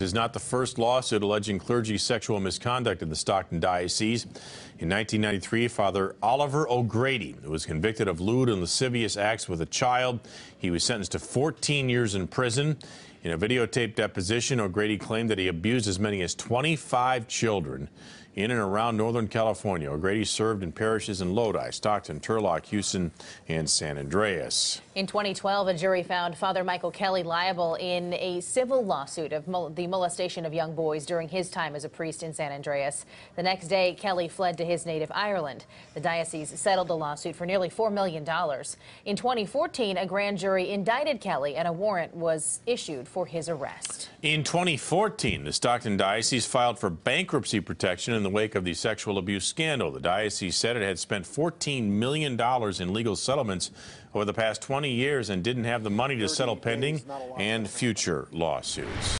It is not the first lawsuit alleging clergy sexual misconduct in the Stockton Diocese. In 1993, Father Oliver O'Grady was convicted of lewd and lascivious acts with a child. He was sentenced to 14 years in prison. In a videotaped deposition, O'Grady claimed that he abused as many as 25 children in and around Northern California. O'Grady served in parishes in Lodi, Stockton, Turlock, Hughson, and San Andreas. In 2012, a jury found Father Michael Kelly liable in a civil lawsuit of mol the molestation of young boys during his time as a priest in San Andreas. The next day, Kelly fled to his native Ireland. The diocese settled the lawsuit for nearly $4 million. In 2014, a grand jury indicted Kelly and a warrant was issued for his arrest. In 2014, the Stockton Diocese filed for bankruptcy protection in the wake of the sexual abuse scandal. The diocese said it had spent $14 million in legal settlements over the past 20 years and didn't have the money to settle pending and future lawsuits.